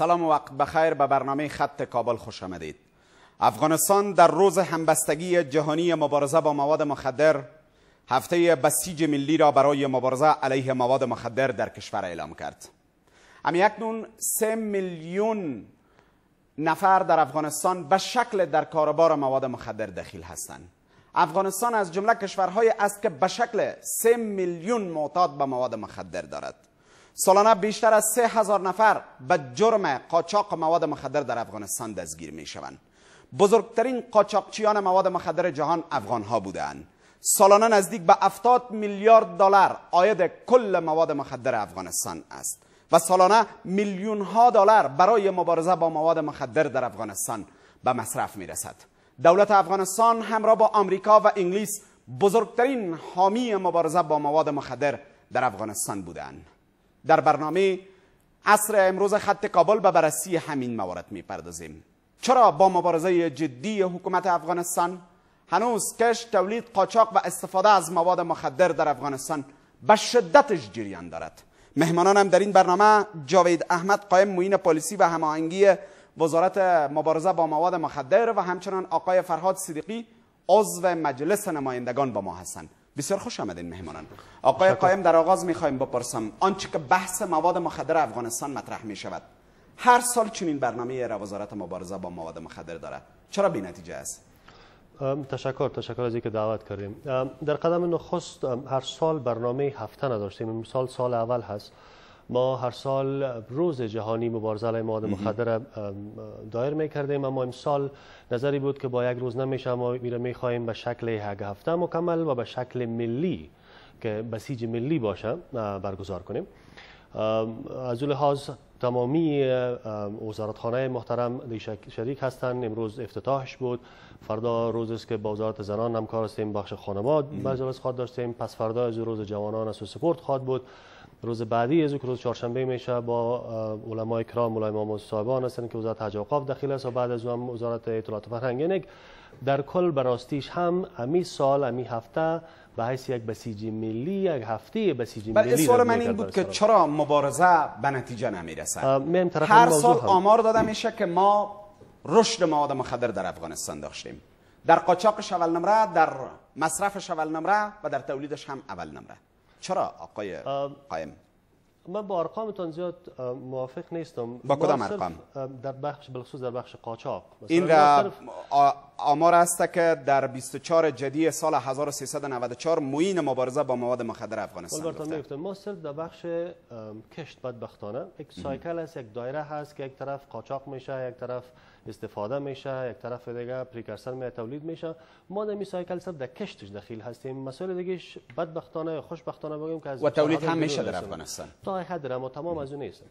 سلام و وقت بخیر به برنامه خط کابل خوش آمدید. افغانستان در روز همبستگی جهانی مبارزه با مواد مخدر هفته بسیج ملی را برای مبارزه علیه مواد مخدر در کشور اعلام کرد. امی اکنون سه میلیون نفر در افغانستان به شکل در کاربار مواد مخدر دخیل هستند. افغانستان از جمله کشورهای است که به شکل سه میلیون معتاد به مواد مخدر دارد. سالانه بیشتر از سه هزار نفر به جرم قاچاق مواد مخدر در افغانستان دستگیر می شوند بزرگترین قاچاقچیان مواد مخدر جهان افغان ها بودند سالانه نزدیک به 70 میلیارد دلار آید کل مواد مخدر افغانستان است و سالانه میلیون ها دلار برای مبارزه با مواد مخدر در افغانستان به مصرف می رسد دولت افغانستان همراه با آمریکا و انگلیس بزرگترین حامی مبارزه با مواد مخدر در افغانستان بودند در برنامه عصر امروز خط کابل به بررسی همین موارد می‌پردازیم. چرا با مبارزه جدی حکومت افغانستان هنوز کش تولید قاچاق و استفاده از مواد مخدر در افغانستان به شدتش جریان دارد؟ مهمانانم در این برنامه جاوید احمد قائم معین پلیسی و هماهنگی وزارت مبارزه با مواد مخدر و همچنان آقای فرهاد صدیقی عضو مجلس نمایندگان با ما هستند. بسیار خوش آمدین مهمانان. آقای قایم در آغاز می‌خوایم بپرسم آنچه که بحث مواد مخدر افغانستان مطرح می شود هر سال چنین برنامه را وزارت مبارزه با مواد مخدر داره چرا بی نتیجه است تشکر تشکر از اینکه دعوت کردیم. در قدم نخست هر سال برنامه هفته نداشتیم امسال سال اول هست. ما هر سال روز جهانی مبارزه علیه مواد مخدر دایر می کردیم اما امسال نظری بود که با یک روز نمیشه ما میره می خواهیم به شکل یک هفته مکمل و به شکل ملی که بسیج ملی باشه برگزار کنیم. از لحاظ تمامی وزارتخانه محترم شریک هستند امروز افتتاحش بود. فردا روز است که با وزارت زنان همکار هستیم بخش خانواد مجلس خواد داشتیم. پس فردا از روز جوانان از سپورت خواد بود. روز بعدی از روز چهارشنبه میشه با علمای کرام مولای امام صاحبان هستن که وزارت حج و داخل است و بعد از اون وزارت اطلاعات و فرهنگ. یعنی در کل براستیش هم امی سال امی هفته به حیث یک بسیج ملی یک هفته بسیج ملی سوال من این بود که چرا مبارزه به نتیجه نمی‌رسه هر سال آمار داده میشه که ما رشد مواد مخدر در افغانستان داشتیم. در قاچاقش اول نمره در مصرفش اول نمره و در تولیدش هم اول نمره چرا آقای قایم؟ من با ارقامتان زیاد موافق نیستم. با کدام ارقام؟ در بخش بالخصوص در بخش قاچاق. این را آمار است که در 24 جدی سال 1394 معین مبارزه با مواد مخدر افغانستان گفته. ما صرف در بخش کشت بدبختانه. یک سایکل است یک دایره هست که یک طرف قاچاق میشه یک طرف استفاده میشه یک طرف دیگه پریکرسر می تولید میشه. ما در سایکل صرف در کشتش دخیل هستیم. مسائل دیگه بدبختانه خوشبختانه بگیم که از و تولید هم میشه در افغانستان. تا حد اما تمام از اون نیست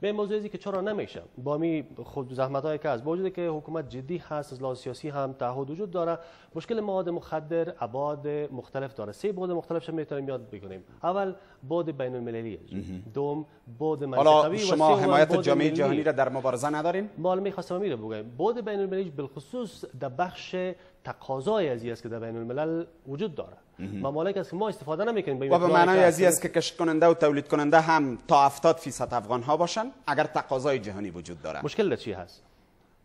به موضوعی که چرا نمیشه. با می خود زحمت هایی که از وجود که حکومت جدی هست از لحاظ سیاسی هم تعهد وجود داره مشکل مواد مخدر ابعاد مختلف داره. سه بعد مختلف می‌تونیم یاد بگیریم. اول بعد بین المللی دوم بعد منطقوی شما حمایت جامعه جهانی را در مبارزه ندارین؟ مال می‌خواستم میره بگم بعد بین المللی بالخصوص در بخش تقاضای از است که در بین الملل وجود داره ممالک است که ما استفاده نمی‌کنیم. و به معنای از است که کشت کننده و تولید کننده هم تا 70 فیصد افغان ها باشن اگر تقاضای جهانی وجود داره مشکل چی هست؟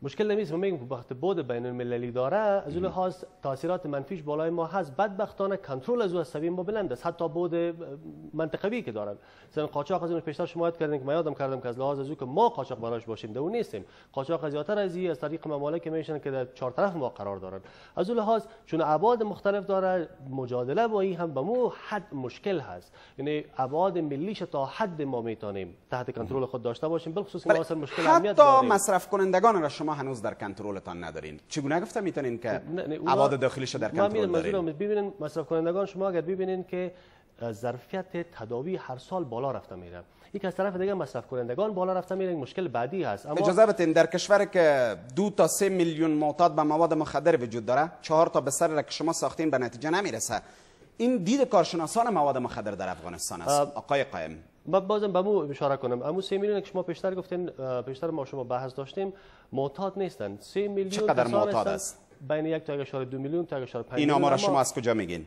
مشکل نمیست. ما میگیم وقت بود بین المللی داره از اون لحاظ تاثیرات منفیش بالای ما هست. بدبختانه کنترل از او از ما بلند است. حتی بود منطقوی که دارن. مثلا قاچاق از اون پیشتر شما یاد کردین که ما یادم کردم که از لحاظ از که ما قاچاق براش باشیم دو نیستیم. قاچاق از زیاتر از از طریق ممالک میشن که در چهار طرف ما قرار دارن. از اون لحاظ چون ابعاد مختلف داره مجادله با این هم به مو حد مشکل هست. یعنی ابعاد ملیش تا حد ما می‌تونیم تحت کنترل خود داشته باشیم. بالخصوص ما اصلا مشکل داریم مصرف کنندگان را شما هنوز در کنترلتان ندارین چگونه گفته می‌تونین که ابعاد داخلیش در کنترل دارین ببینین مصرف کنندگان شما اگر ببینین که ظرفیت تداوی هر سال بالا رفته میره. یک از طرف دیگه مصرف کنندگان بالا رفته میره مشکل بعدی هست. اما اجازه بدین در کشور که دو تا سه میلیون معتاد به مواد مخدر وجود داره چهار تا بسر را که شما ساختین به نتیجه نمی‌رسه. این دید کارشناسان مواد مخدر در افغانستان است. آقای قائم با بازم به مو اشاره کنم. امو 3 میلیون که شما پیشتر گفتین پیشتر ما شما بحث داشتیم معتاد نیستن. 3 میلیون چقدر معتاد است؟ بین 1 تا 1.2 میلیون تا 1.5 این آمار شما از کجا میگین؟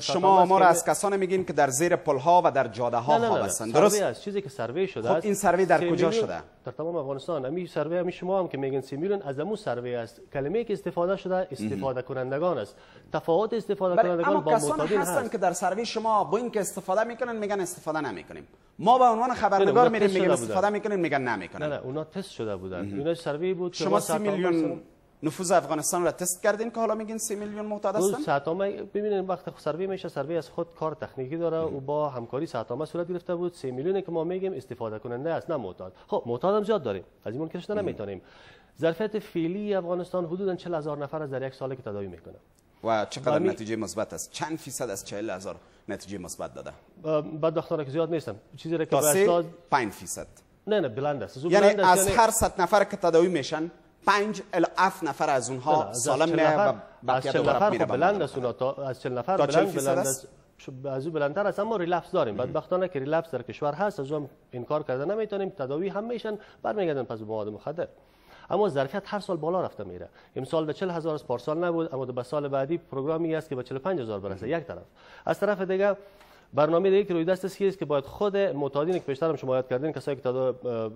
شما آمار از کسان میگین که در زیر پل ها و در جاده ها وابستن درست؟ است. چیزی که سروی شده خب این سروی در کجا شده؟ در تمام افغانستان. امی سروی امی شما هم که میگن 3 میلیون از امو سروی است. کلمه که استفاده شده استفاده کنندگان است. تفاوت استفاده کنندگان با معتادین هستن که در سروی شما با این که استفاده می‌کنن میگن استفاده نمی‌کنیم. ما به عنوان خبرنگار میریم میگن استفاده می‌کنین میگن نمی‌کنن. نه نه اونا تست شده بودن. اینا سروی بود شما 3 میلیون نفوذ افغانستان را تست کردین که حالا میگین 3 میلیون معتاد هستن؟ ساعتنامه ببینید وقتی سروی میشه سروی از خود کار تکنیکی داره و با همکاری ساعتنامه صورت گرفته بود. 3 میلیونی که ما میگیم استفاده کننده است نه معتاد. خب معتاد هم زیاد داریم. از این کشته نمی‌تونیم. ظرفیت فعلی افغانستان حدود 40 هزار نفر از در یک ساله که تداوی می‌کنه. و چقدر نتیجه مثبت است؟ چند فیصد از 40 هزار نتیجه مثبت داده؟ بدبختانه که زیاد نیستم چیزی را که به 5 فیصد. نه نه بلند است. یعنی از یعنی... هر 100 نفر که تداوی میشن پنج الی هفت نفر از اونها سالم نه و بقیه دوباره میره بلند است از 40 نفر بلند بلند از او بلندتر است اما ریلپس داریم. بدبختانه که ریلپس در کشور هست از اون انکار کرده نمی‌تونیم تداوی هم میشن برمیگردن پس به مواد مخدر. اما ظرفیت هر سال بالا رفته میره. امسال به 40 هزار از پارسال نبود اما به سال بعدی پروگرامی است که به 45 هزار برسه. یک طرف. از طرف دیگه برنامه دیگه که روی دست است که باید خود معتادین که بیشتر هم شما یاد کردین کسایی که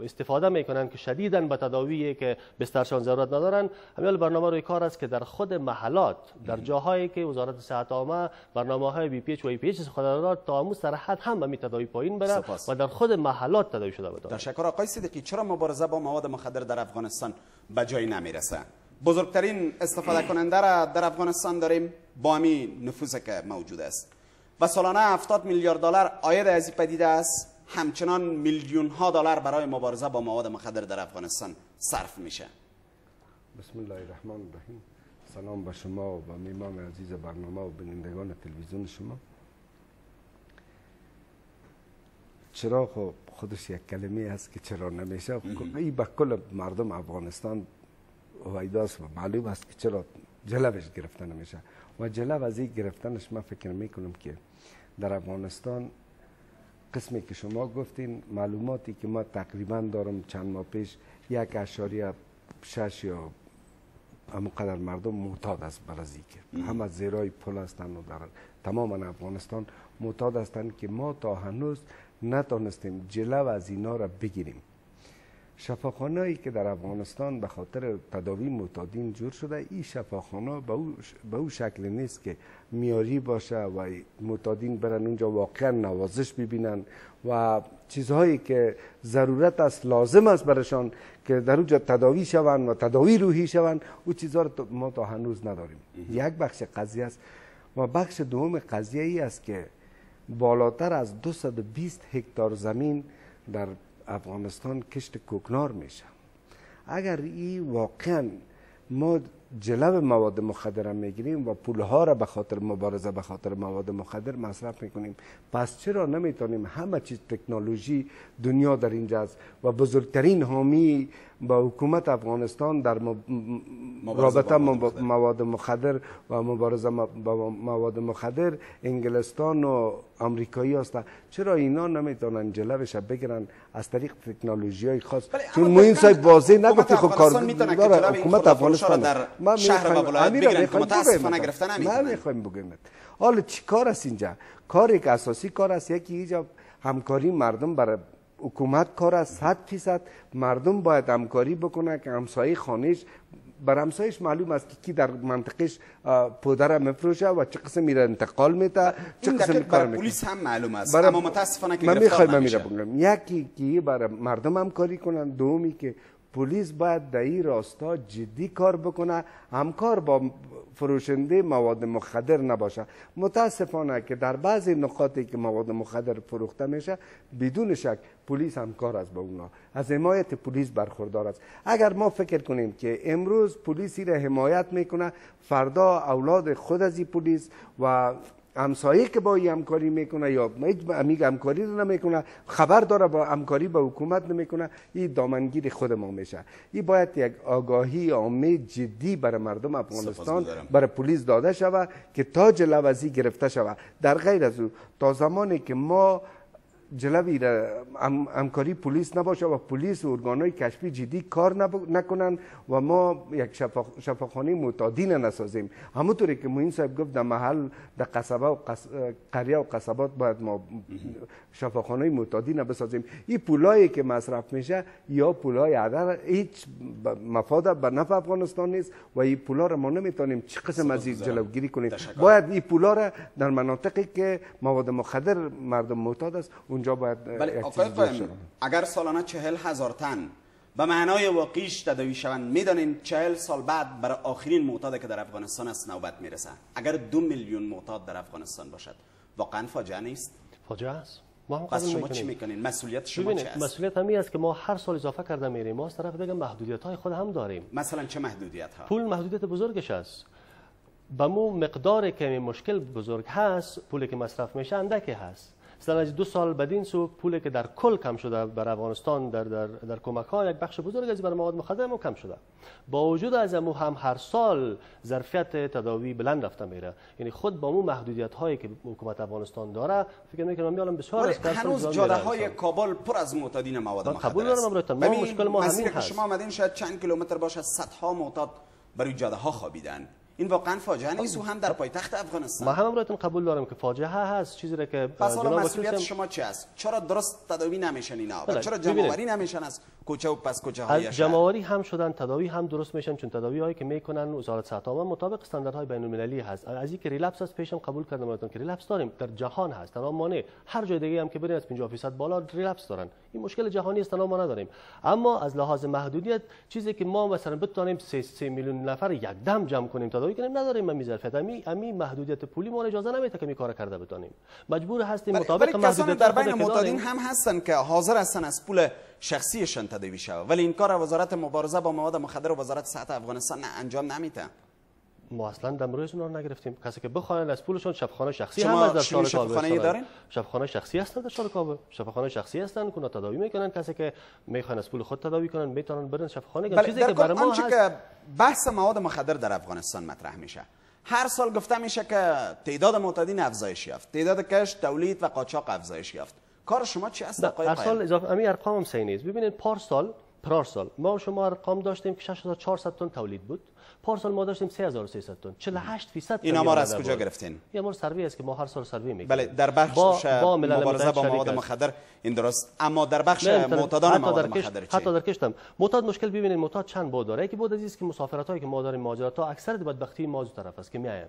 استفاده می‌کنن که شدیداً به تداوی که بسترشان ضرورت ندارن همین برنامه روی کار است که در خود محلات در جاهایی که وزارت صحت عامه برنامه های بی پی اچ و ای پی اچ خوددار تا امو سرحد هم به تداوی پایین بره و در خود محلات تداوی شده بده. تشکر آقای صدیقی چرا مبارزه با مواد مخدر در افغانستان به جایی نمی‌رسه؟ بزرگترین استفاده کننده را در افغانستان داریم با همین نفوذ که موجود است. و سالانه 70 میلیارد دلار آید از این پدیده است. همچنان میلیون ها دلار برای مبارزه با مواد مخدر در افغانستان صرف میشه. بسم الله الرحمن الرحیم سلام به شما و میمان عزیز برنامه و بینندگان تلویزیون شما. چرا خب خودش یک کلمه است که چرا نمیشه؟ این به کل مردم افغانستان ویداست و معلوم است که چرا جلبش گرفته نمیشه. و جلب از این گرفتنش من فکر می‌کنم که در افغانستان قسمی که شما گفتین معلوماتی که ما تقریبا دارم چند ماه پیش یک اشاریه شش یا همونقدر مردم معتاد است برازی که همه زیرای پل هستند و در تمام افغانستان معتاد هستند که ما تا هنوز نتانستیم جلو از اینا را بگیریم. شفاخانه که در افغانستان به خاطر تداوی معتادین جور شده این شفاخانه به او, به او شکل نیست که میاری باشه و معتادین برن اونجا واقعا نوازش ببینن و چیزهایی که ضرورت است لازم است برشان که در اونجا تداوی شوند و تداوی روحی شوند. او چیزها رو ما تا هنوز نداریم. یک بخش قضیه است و بخش دوم قضیه ای است که بالاتر از 220 هکتار زمین در افغانستان کشت کوکنار میشه. اگر این واقعا ما جلب مواد مخدر می‌گیریم و پولها را به خاطر مبارزه به خاطر مواد مخدر مصرف می‌کنیم پس چرا نمی‌تونیم همه چیز تکنولوژی دنیا در اینجاست و بزرگترین حامی با حکومت افغانستان در رابطه مواد مخدر. و مبارزه با مواد مخدر انگلستان و آمریکایی هستند چرا اینا نمی‌تونن جلوش بگیرن از طریق تکنولوژی های خاص چون ما این سایب واضح نگفتی خب کار حکومت افغانستان در شهر و ولایت بگیرن که متاسفانه گرفته نمی‌تونن نمی‌خوایم بگیم حالا چی کار است اینجا؟ کار یک اساسی کار است یکی اینجا همکاری مردم برای حکومت کار است. 100 فیصد مردم باید همکاری بکنه که همسایه خانهش بر همسایش معلوم است که کی در منطقش پودر مفروشه و چه قسم میره انتقال میده چه قسم کار می‌کنه پلیس هم معلوم است. اما متاسفانه که گرفتار نمیشه. یکی که برای مردم همکاری کنن دومی که پلیس باید در این راستا جدی کار بکنه. همکار با فروشنده مواد مخدر نباشه. متاسفانه که در بعضی نقاطی که مواد مخدر فروخته میشه بدون شک پلیس همکار است با اونا. از حمایت پلیس برخوردار است. اگر ما فکر کنیم که امروز پلیسی را حمایت می‌کنه فردا اولاد خود از پلیس و همسایه که با این همکاری می‌کنه یا امیگ همکاری رو نمی‌کنه خبر داره با همکاری با حکومت نمی‌کنه این دامنگیر خود ما میشه. این باید یک آگاهی عامه جدی برای مردم افغانستان برای پلیس داده شود که تاج لوزی گرفته شود. در غیر از او تا زمانی که ما جلوی همکاری پلیس نباشه و پلیس و ارگانهای کشفی جدی کار نکنن و ما یک شفا- شفاخانه معتادین نسازیم. همونطوری که موین صاحب گفت در محل در قصبه و قص... قریه و قصبات باید ما شفاخانه معتادین بسازیم. این پولایی که مصرف میشه یا پولای عدر هیچ مفاد به نفع افغانستان نیست و این پولا را ما نمی‌تونیم چه قسم از این جلوگیری کنیم. باید این پولا را در مناطقی که مواد مخدر مردم معتاد است اونجا باید بله. اگر سالانه چهل هزار تن به معنای واقعیش تداوی شوند می‌دانین چهل سال بعد برای آخرین معتاد که در افغانستان است نوبت می‌رسه اگر دو میلیون معتاد در افغانستان باشد واقعا فاجعه نیست؟ فاجعه است. ما هم پس شما چی می‌کنیم. می‌کنین؟ مسئولیت شما چی است؟ مسئولیت همی است که ما هر سال اضافه کرده میریم. ما از طرف دیگه محدودیت های خود هم داریم. مثلا چه محدودیت ها پول محدودیت بزرگش است. به مو مقدار که مشکل بزرگ هست پولی که مصرف میشه اندکی هست. از دو سال بدین سو پولی که در کل کم شده بر افغانستان در در در کمک ها یک بخش بزرگ از برای مواد مخدر هم کم شده با وجود از امو هم هر سال ظرفیت تداوی بلند رفته میره یعنی خود با مو محدودیت هایی که حکومت افغانستان داره فکر می‌کنم میالم بسیار سال هنوز جاده های. کابل پر از معتادین مواد مخدر قبول. دارم. ما مشکل ما همین هست. شما آمدین شاید چند کیلومتر باشه صدها معتاد برای جاده ها خوابیدن این واقعا فاجعه نیست و هم در پایتخت افغانستان. ما هم امرایتان قبول دارم که فاجعه هست چیزی را که پس حالا مسئولیت شما چی است؟ چرا درست تداوی نمیشن اینا؟ و بله، چرا. جمعآوری نمیشن؟ از کوچه و پس کوچه های از جمعآوری هم شدن تداوی هم درست میشن چون تداوی هایی که می‌کنن وزارت صحت عامه مطابق استانداردهای بین المللی هست. از اینکه ریلپس از پیشم قبول کردم براتون که ریلپس داریم در جهان هست. تنها ما نه هر جای دیگه هم که برین از 50 درصد بالا ریلپس دارن. این مشکل جهانی است ما نداریم. اما از لحاظ محدودیت چیزی که ما مثلا بتونیم 3 میلیون نفر یک دم جمع کنیم تداوی کنیم نداریم می ظرفیت امی امی محدودیت پولی ما اجازه نمیده که می کار کرده بتونیم مجبور هستیم مطابق محدودیت در بین معتادین. هم هستن که حاضر هستن از پول شخصیشان تداوی شود ولی این کار وزارت مبارزه با مواد مخدر و وزارت صحت افغانستان انجام نمیده. ما اصلا دم روی اونا رو نگرفتیم. کسی که بخواهند از پولشون شفخانه شخصی هم از در شهر کابل. دارین؟ شفخانه شخصی هستند در شهر کابل شفاخانه شخصی هستند که تداوی می‌کنن. کسی که می‌خوان از پول خود تداوی کنن می‌تونن برن شفاخانه بله چیزی که برای ما هست بحث مواد مخدر در افغانستان مطرح میشه. هر سال گفته میشه که تعداد معتادین افزایش یافت تعداد کش تولید و قاچاق افزایش یافت. کار شما چی است هر؟ سال اضافه امی ارقام هم صحیح نیست. ببینید پارسال پارسال ما شما ارقام داشتیم که 6400 تن تولید بود. پارسال ما داشتیم 3300 تن 48 فیصد این آمار از کجا گرفتین یه آمار سروی است که ما هر سال سروی می‌کنیم بله در بخش ملل مبارزه متحد با مواد. مخدر این درست اما در بخش معتادان مواد مخدر چی حتی در کشتم معتاد مشکل ببینید معتاد چند بود داره یکی بود از این است که مسافرت هایی که ما داریم مهاجرت ها اکثر بدبختی ما از طرف است که میاین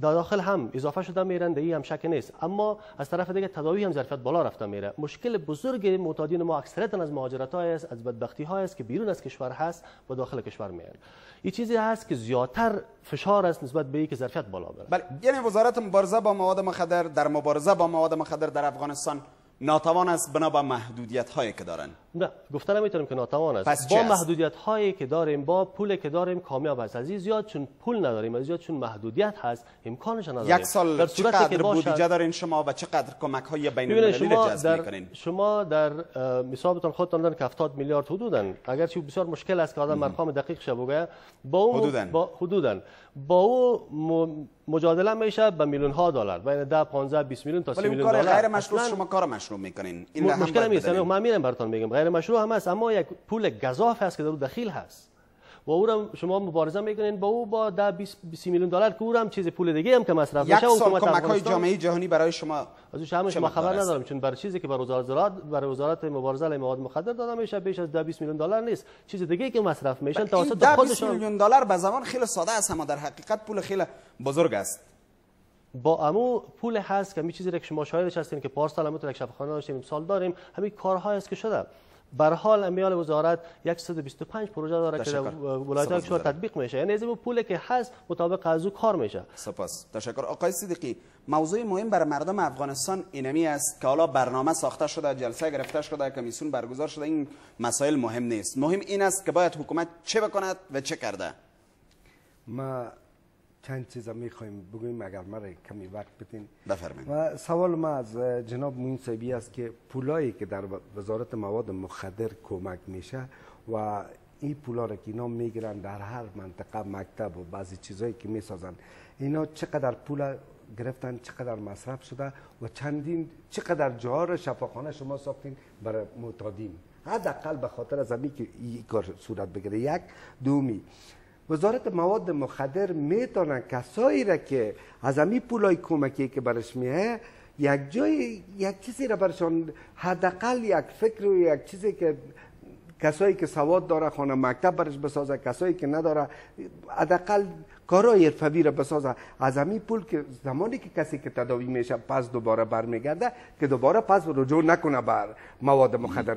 در داخل هم اضافه شده میرن در هم شک نیست. اما از طرف دیگه تداوی هم ظرفیت بالا رفته میره. مشکل بزرگ معتادین ما اکثریتا از مهاجرت های است از بدبختی های است که بیرون از کشور هست و داخل کشور میان. این چیزی هست که زیادتر فشار است نسبت به اینکه ظرفیت بالا بره. بله یعنی وزارت مبارزه با مواد مخدر در مبارزه با مواد مخدر در افغانستان ناتوان است بنا به محدودیت هایی که دارن. نه گفته نمی‌تونیم که ناتوان است. پس با؟ محدودیت هایی که داریم با پول که داریم کامیاب است. از زیاد چون پول نداریم از زیاد چون محدودیت هست امکانش نداریم. یک سال در صورتی چقدر که بودجه دارین شما و چقدر کمک های بین المللی را جذب در می‌کنین؟ شما در اه، حسابتان خودتان دارن که 70 میلیارد حدودن. اگر چی بسیار مشکل است که آدم ارقام دقیق شه بگه با او حدوداً. با حدوداً با او مجادله میشه به میلیون ها دلار. بین 10 15 20 میلیون تا 30 ولی اون میلیون کار دلار. غیر مشروع شما کار مشروع می‌کنین. این مشکل نیست. یعنی. من میرم براتون میگم. غیر مشروع هم است اما یک پول گزاف هست که در دخیل هست. و او را شما مبارزه می‌کنین با او با 10 20 20 میلیون دلار که او را هم چیز پول دیگه هم که مصرف یک میشه سال حکومت کمک های جامعه جهانی برای شما از اون شما ما خبر است؟ ندارم چون برای چیزی که برای وزارت زراعت برای وزارت مبارزه علیه مواد مخدر داده میشه بیش از 10 20 میلیون دلار نیست. چیز دیگه که مصرف میشن توسط ده 20 خودشان میلیون دلار به زمان خیلی ساده است اما در حقیقت پول خیلی بزرگ است. با امو پول هست که همین چیزی را که شما شاهدش هستین که پارسال همون یک شفاخانه داشتیم امسال داریم همین کارهای است که شده. بر حال امیال وزارت 125 پروژه داره که. ولایت های کشور. تطبیق میشه. یعنی از پولی که هست مطابق از او کار میشه. سپاس. تشکر. آقای صدیقی موضوع مهم برای مردم افغانستان اینمی است که حالا برنامه ساخته شده جلسه گرفته شده کمیسیون برگزار شده. این مسائل مهم نیست. مهم این است که باید حکومت چه بکند و چه کرده. ما چند چیز می‌خوایم بگویم اگر مرا کمی وقت بدین. بفرمایید. و سوال ما از جناب موین صاحبی است که پولایی که در وزارت مواد مخدر کمک میشه و این پولا را که اینا می‌گیرن در هر منطقه مکتب و بعضی چیزایی که می‌سازن اینا چقدر پول گرفتن چقدر مصرف شده و چندین چقدر جاها را شفاخانه شما ساختین برای معتادین. حداقل به خاطر از که این کار صورت بگیره. یک دومی وزارت مواد مخدر می‌تونه کسایی را که از امی پولای کمکی که برش میه یک جای یک چیزی را برشان حداقل یک فکر و یک چیزی که کسایی که سواد داره خانه مکتب برش بسازه کسایی که نداره حداقل کارهای حرفوی را بسازه. از همین پول که زمانی که کسی که تداوی میشه پس دوباره برمیگرده که دوباره پس رجوع نکنه بر مواد مخدر.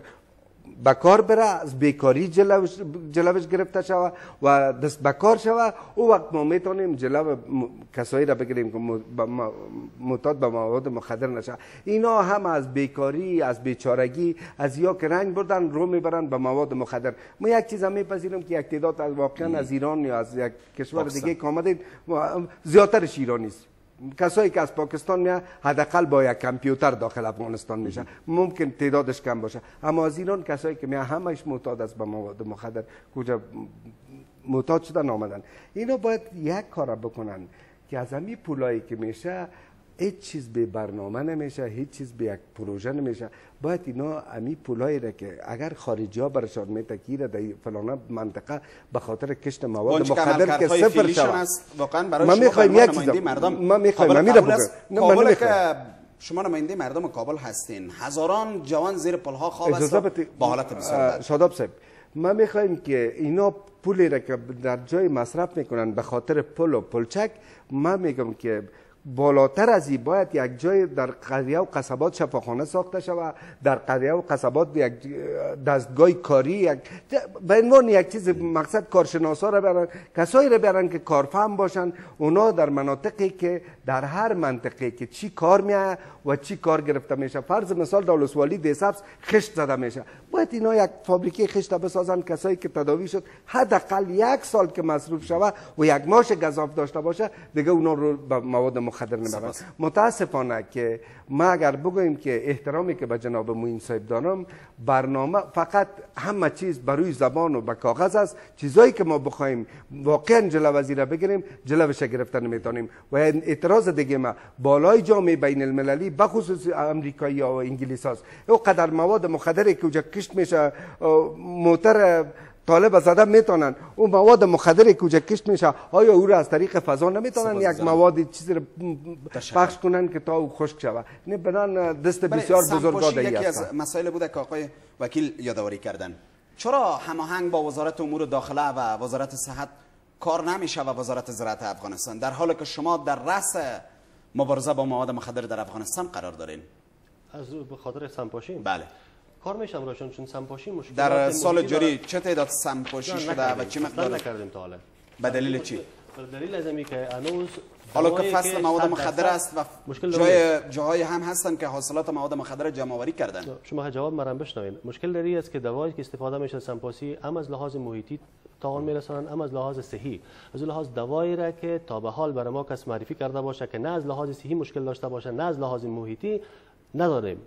به کار بره از بیکاری جلوش, جلوش گرفته شوه و دست به کار شوه. او وقت ما می‌تونیم جلو کسایی را بگیریم که معتاد به مواد مخدر نشه. اینا هم از بیکاری از بیچارگی از یا که رنگ بردن رو می‌برن به مواد مخدر. ما یک چیز هم میپذیریم که یک تعداد از واقعا از ایران یا از یک کشور دیگه که آمدید زیادترش ایرانی است. کسایی که از پاکستان میاد حداقل با یک کامپیوتر داخل افغانستان میشه ممکن تعدادش کم باشه. اما از ایران کسایی که میاد همش معتاد است به مواد مخدر. کجا معتاد شدن آمدن. اینا باید یک کار بکنن که از همین پولایی که میشه هیچ چیز به برنامه نمیشه هیچ چیز به یک پروژه نمیشه. باید اینا امی پولایی را که اگر خارجی ها برشان میتکیره در فلان منطقه به خاطر کشت مواد مخدر که صفر شود. واقعا برای شما یک چیز مردم. می‌خوایم امی را کابل که شما نماینده مردم کابل هستین. هزاران جوان زیر پلها خواب است با حالت بسیار شاداب صاحب ما می‌خوایم که اینا پولی را که در جای مصرف می‌کنن به خاطر پل و پلچک ما میگم که بالاتر از این باید یک جای در قریه و قصبات شفاخانه ساخته شود در قریه و قصبات یک دستگاه کاری یک به عنوان یک چیز مقصد کارشناسا را برن کسایی را برن که کارفهم باشن. اونا در مناطقی که در هر منطقه که چی کار میه و چی کار گرفته میشه. فرض مثال دولسوالی دیسبس خشت زده میشه. باید اینا یک فابریکه خشت بسازن کسایی که تداوی شد حداقل یک سال که مصروف شوه و یک ماش گذاف داشته باشه دیگه اونا رو به مواد مخدر نمی‌برن متاسفانه که ما اگر بگوییم که احترامی که به جناب موین صاحب دارم برنامه فقط همه چیز بروی زبان و به کاغذ است. چیزایی که ما بخوایم واقعا جلو وزیره بگیریم جلوش گرفتن نمی‌تونیم و اعتراض دیگه ما بالای جامعه بین المللی بخصوص امریکایی و انگلیس هست او قدر مواد مخدری که کشت میشه موتر طالب زده می‌تونن. اون مواد مخدری که اونجا کشت میشه. آیا او را از طریق فضا نمی‌تونن یک مواد چیزی رو پخش کنن که تا او خشک شود؟ نه بدن دست بسیار بزرگا یکی از مسائل بوده که آقای وکیل یادآوری کردن. چرا هماهنگ با وزارت امور داخله و وزارت صحت کار نمیشه و وزارت زراعت افغانستان؟ در حالی که شما در رأس مبارزه با مواد مخدر در افغانستان قرار دارین. از به خاطر سمپاشی؟ بله. کار میشم راشون چون سمپاشی مشکل در سال جاری چه تعداد سمپاشی شده و چه مقدار نکردیم تا حالا. به دلیل چی؟ به دلیل از که هنوز حالا که فصل مواد مخدر است و مشکل جای جاهای هم هستن که حاصلات مواد مخدر جمع آوری کردن. شما جواب مرام بشنوین. مشکل داری است که دوایی که استفاده میشه سمپاسی هم از لحاظ محیطی تاوان میرسانن هم از لحاظ صحی. از لحاظ دوایی را که تا به حال برای ما کس معرفی کرده باشه که نه از لحاظ صحی مشکل داشته باشه نه از لحاظ محیطی نداریم.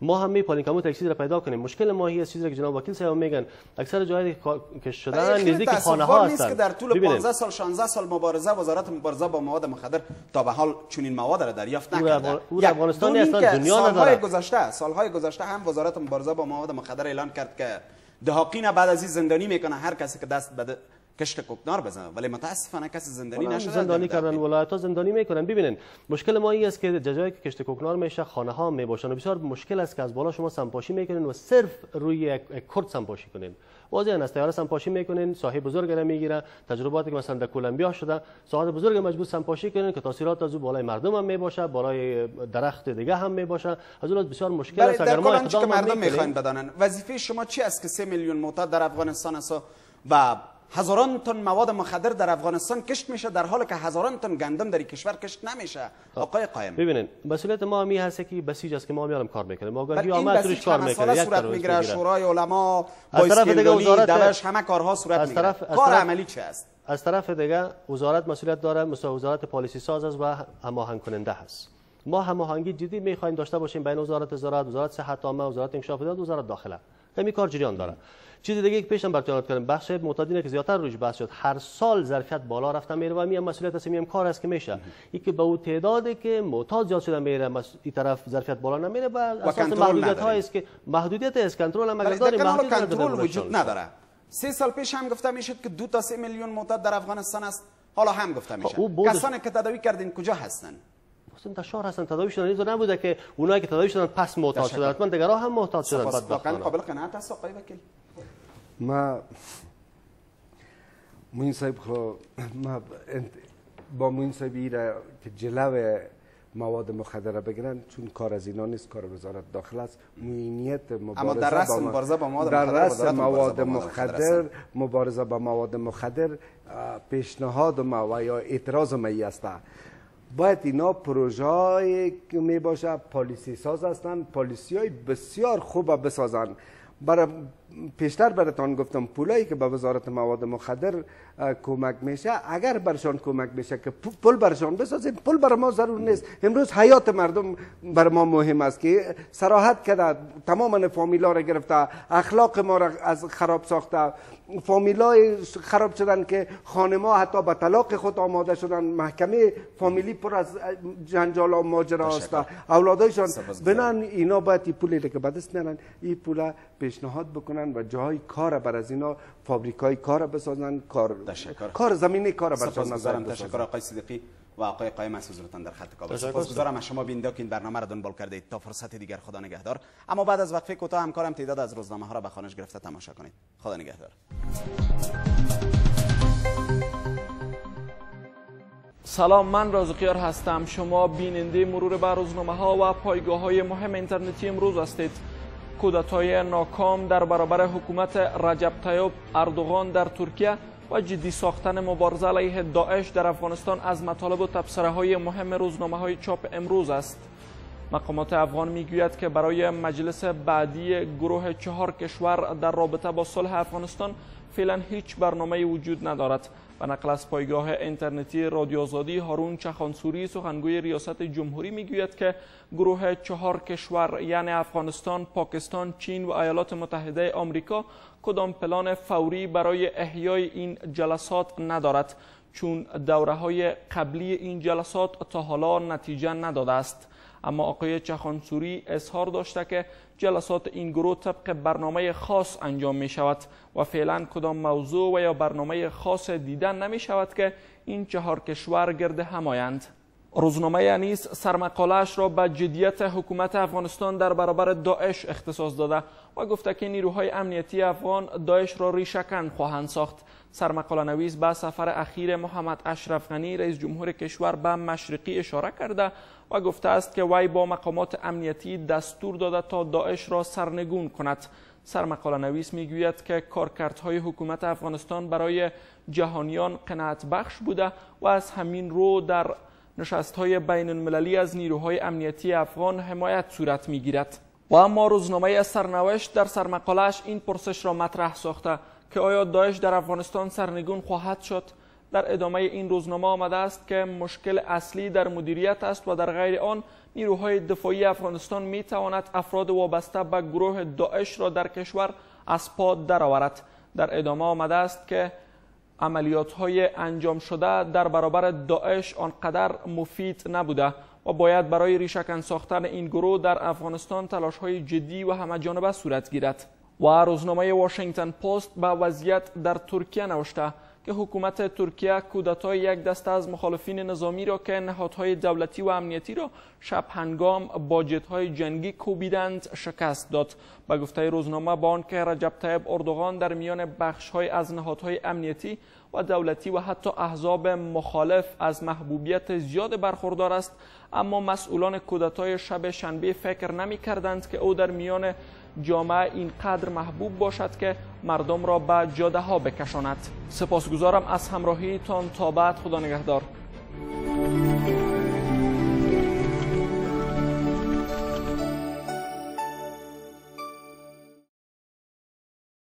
ما هم میپالیم که همون چیزی را پیدا کنیم. مشکل ماهی از چیزی که جناب وکیل صاحب میگن اکثر جایی که شدن نزدیک خانه ها هستن. که در طول 15 سال 16 سال مبارزه وزارت مبارزه با مواد مخدر تا به حال چنین مواد را دریافت نکرده. او افغانستان اصلا دنیا نداره. گذشته سالهای گذشته هم وزارت مبارزه با مواد مخدر اعلان کرد که دهاقین بعد از این زندانی می‌کنه. هر کسی که دست بده کشت کوکنار بزنن ولی متاسفانه کسی زندانی نشده. زندانی کردن ولایت ها زندانی می‌کنن. ببینین مشکل ما این است که جایی که کشت کوکنار میشه خانه ها می‌باشن و بسیار مشکل است که از بالا شما سمپاشی می‌کنین و صرف روی یک کرد سمپاشی کنین. واضح است تیار سمپاشی می‌کنین صاحب بزرگ را می‌گیره تجرباتی که مثلا در کلمبیا شده صاحب بزرگ مجبور سمپاشی کنین که تاثیرات از بالای مردم هم می‌باشه بالای درخت دیگه هم می‌باشه. از اون بسیار مشکل است. اگر ما اقدام مردم می‌خواین بدانن؟ وظیفه شما چی است که 3 میلیون معتاد در افغانستان است و هزاران تن مواد مخدر در افغانستان کشت میشه در حالی که هزاران تن گندم در کشور کشت نمیشه. خب. آقای قایم ببینید مسئولیت ما می هست که بسیج است که ما میارم کار می‌کنیم. ما آگاهی آمد کار می‌کنه یک صورت می‌گیره شورای علما با طرف دیگه وزارت دوش همه کارها صورت از طرف کار عملی چه است؟ از طرف دیگه وزارت مسئولیت داره مثل وزارت پالیسی ساز است و هماهنگ کننده هست. ما هماهنگی جدی می‌خوایم داشته باشیم بین وزارت زراعت وزارت صحت عامه وزارت انکشاف وزارت داخله. همین کار جریان داره. چیز دیگه که پیشم براتون یاد کردم. بخش معتادینه که زیاتر روش بحث شد. هر سال ظرفیت بالا رفته میره و می مسئولیت است هم کار است که میشه. که به اون تعدادی که معتاد زیاد شده میره این طرف ظرفیت بالا نمیره و اساس محدودیت هایی است که محدودیت است کنترل هم اگر داریم کنترل وجود نداره. سه سال پیش هم گفته می‌شد که دو تا سه میلیون معتاد در افغانستان است. حالا هم گفته میشه. کسانی که تداوی کردین کجا هستن؟ انتشار هستن. تداوی شدن نبوده که اونایی که تداوی شدن پس معتاد شدن. حتما دیگرها هم معتاد شدن واقعا قابل قناعت است آقای وکیل. ما موین صاحب خو ما با موین صاحب ایره که جلو مواد مخدره بگیرن چون کار از اینا نیست کار وزارت داخل است موینیت مبارزه اما در رأس مبارزه با مواد در رأس مواد مخدر مبارزه با مواد مخدر پیشنهاد ما و یا اعتراض ما است باید اینا پروژه که می باشه پالیسی ساز هستند پالیسی های بسیار خوب بسازن برای پیشتر براتان گفتم پولایی که به وزارت مواد مخدر کمک میشه. اگر برشان کمک میشه که پول برشان بسازیم پول بر ما ضرور نیست. امروز حیات مردم بر ما مهم است که سراحت کرده تمام فامیلا را گرفته اخلاق ما را از خراب ساخته. فامیلای خراب شدن که خانما حتی به طلاق خود آماده شدن محکمه فامیلی پر از جنجال و ماجرا است اولادایشان بنان اینا باید پولی که به دست این پول پیشنهاد بکنن و جای کار بر از اینا فابریکای کار بسازن کار تشکر. کار زمینه کار نظر تشکر آقای صدیقی. و آقای قایم از حضورتان در خط کابل سپاسگزارم از شما بیننده که این برنامه را دنبال کردید. تا فرصت دیگر خدا نگهدار. اما بعد از وقفه کوتاه همکارم تعداد از روزنامه ها را به خانش گرفته تماشا کنید. خدا نگهدار. سلام من رازقیار هستم. شما بیننده مرور بر روزنامه ها و پایگاه های مهم اینترنتی امروز هستید. کودتای ناکام در برابر حکومت رجب طیب اردوغان در ترکیه و جدی ساختن مبارزه علیه داعش در افغانستان از مطالب و تبصره های مهم روزنامه های چاپ امروز است. مقامات افغان می‌گوید که برای مجلس بعدی گروه چهار کشور در رابطه با صلح افغانستان فعلا هیچ برنامه وجود ندارد. و نقل از پایگاه اینترنتی رادیو آزادی هارون چخانسوری سخنگوی ریاست جمهوری می‌گوید که گروه چهار کشور یعنی افغانستان، پاکستان، چین و ایالات متحده آمریکا کدام پلان فوری برای احیای این جلسات ندارد؟ چون دوره های قبلی این جلسات تا حالا نتیجه نداده است. اما آقای چخانسوری اظهار داشته که جلسات این گروه طبق برنامه خاص انجام می شود و فعلا کدام موضوع و یا برنامه خاص دیدن نمی شود که این چهار کشور گرد همایند. روزنامه انیس سرمقالش را به جدیت حکومت افغانستان در برابر داعش اختصاص داده و گفته که نیروهای امنیتی افغان داعش را ریشکن خواهند ساخت. سرمقاله نویس به سفر اخیر محمد اشرف غنی رئیس جمهور کشور به مشرقی اشاره کرده و گفته است که وی با مقامات امنیتی دستور داده تا داعش را سرنگون کند. سرمقاله نویس می‌گوید که کارکردهای حکومت افغانستان برای جهانیان قناعت بخش بوده و از همین رو در نشست های بین المللی از نیروهای امنیتی افغان حمایت صورت می‌گیرد. و اما روزنامه سرنوشت در سرمقالش این پرسش را مطرح ساخته که آیا داعش در افغانستان سرنگون خواهد شد؟ در ادامه این روزنامه آمده است که مشکل اصلی در مدیریت است و در غیر آن نیروهای دفاعی افغانستان می تواند افراد وابسته به گروه داعش را در کشور از پا درآورد. در ادامه آمده است که عملیات های انجام شده در برابر داعش آنقدر مفید نبوده و باید برای ریشکن ساختن این گروه در افغانستان تلاش های جدی و همه جانبه صورت گیرد. و روزنامه واشنگتن پست به وضعیت در ترکیه نوشته که حکومت ترکیه کودتای یک دسته از مخالفین نظامی را که نهادهای دولتی و امنیتی را شب هنگام با جنگی کوبیدند شکست داد. به گفته روزنامه با که رجب طیب اردوغان در میان های از نهادهای امنیتی و دولتی و حتی احزاب مخالف از محبوبیت زیاد برخوردار است اما مسئولان کودتای شب شنبه فکر نمی کردند که او در میان جامعه اینقدر محبوب باشد که مردم را به جاده ها بکشاند. سپاسگزارم از همراهیتان تا بعد. خدا نگهدار.